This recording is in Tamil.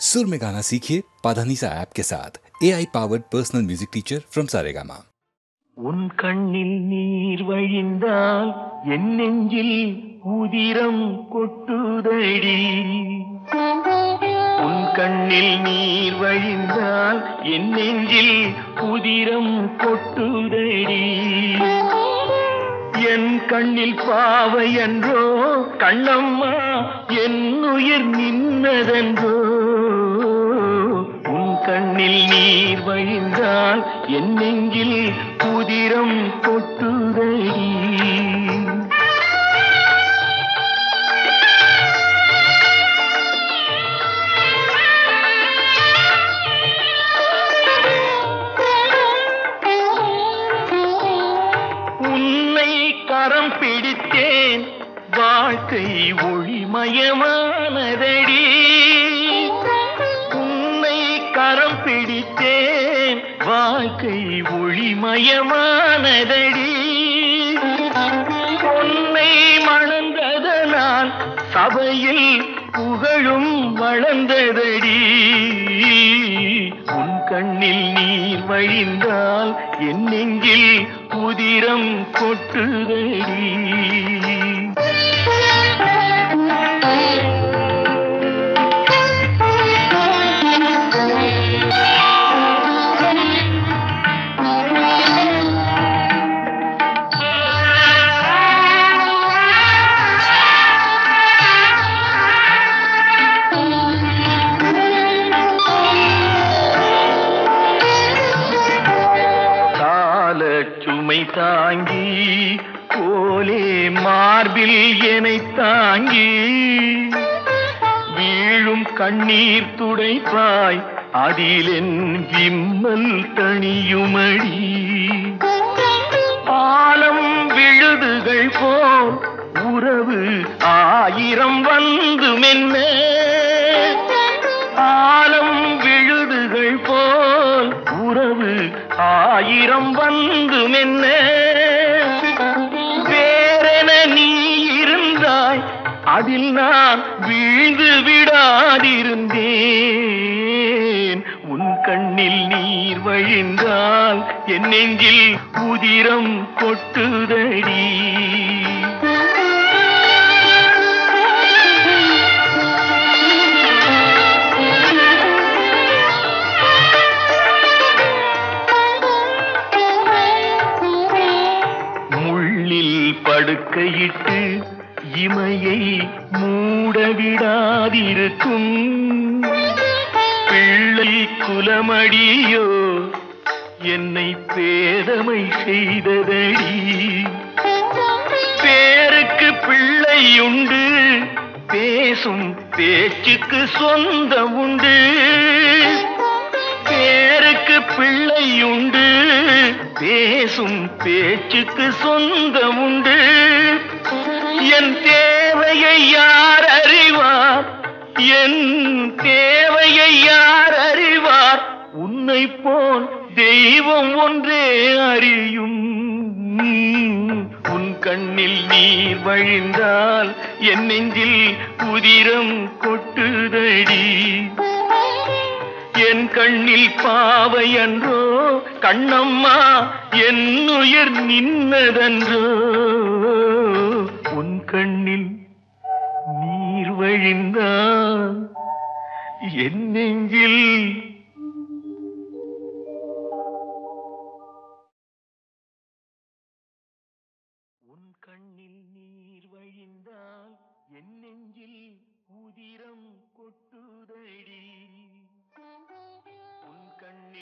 सुर में गाना सीखिए पाधानीसा ऐप के साथ A I powered personal music teacher from Saregama உன் கண்ணில் நீர் வழிந்தால் என் நெஞ்சில் உதிரம் கொட்டுதடி உன் கண்ணில் நீர் வழிந்தால் என் நெஞ்சில் உதிரம் கொட்டுதடி என் கண்ணில் பாவை என்றோ கண்ணம்மா என் உயிர் நின்னதென்றோ உன் கண்ணில் நீர் வழிந்தால் என் நெஞ்சில் புதிரம் கொட்டுதடி. வாழ்க்கை ஒளிமயமானதடி. உன்னை கரம் பிடித்தேன் வாழ்க்கை ஒளிமயமானதடி. உன்னை மணந்ததனால் சபையில் புகழும் வளர்ந்ததடி. உன் கண்ணில் நீர் வழிந்தால் என் நெஞ்சில் புதிரம் கொட்டுதடி. மார்பில் என்னை தாங்கி வீழும் கண்ணீர் துடைப்பாய் அதிலென் விம்மல் தணியுமடி பாலம் விழுதுகள் போல் உறவு ஆயிரம் வந்து மென்ன. ஆலம் விழுதுகள் போல் உறவு ஆயிரம் வந்து மென்ன. அதில் நான் வீழ்ந்து விடாதிருந்தேன். உன் கண்ணில் நீர் வழிந்தால் என் நெஞ்சில் உதிரம் கொட்டுதடி. படுக்கையிட்டு இமையை மூடவிடாதிருக்கும். பிள்ளை குலமடியோ என்னை பேதமை செய்ததடி. பேருக்கு பிள்ளை உண்டு பேசும் பேச்சுக்கு சொந்தம் உண்டு பேருக்கு பிள்ளையுண்டு. பேசும் பேச்சுக்கு சொந்தம் உண்டு என் தேவையை யார் அறிவார்? என் தேவையை யார் அறிவார்? உன்னை போல் தெய்வம் ஒன்றே அறியும். உன் கண்ணில் நீர் வழிந்தால் என் நெஞ்சில் உதிரம் கொட்டுதடி. என் கண்ணில் பாவை அன்றோ கண்ணம்மா என் உயிர் நின்னதன்றோ. உன் கண்ணில் நீர் வழிந்தான் என் நெஞ்சில் உன் கண்ணில் நீர் வழிந்தால் என் நெஞ்சில் உதிரம் கொட்டுதடி.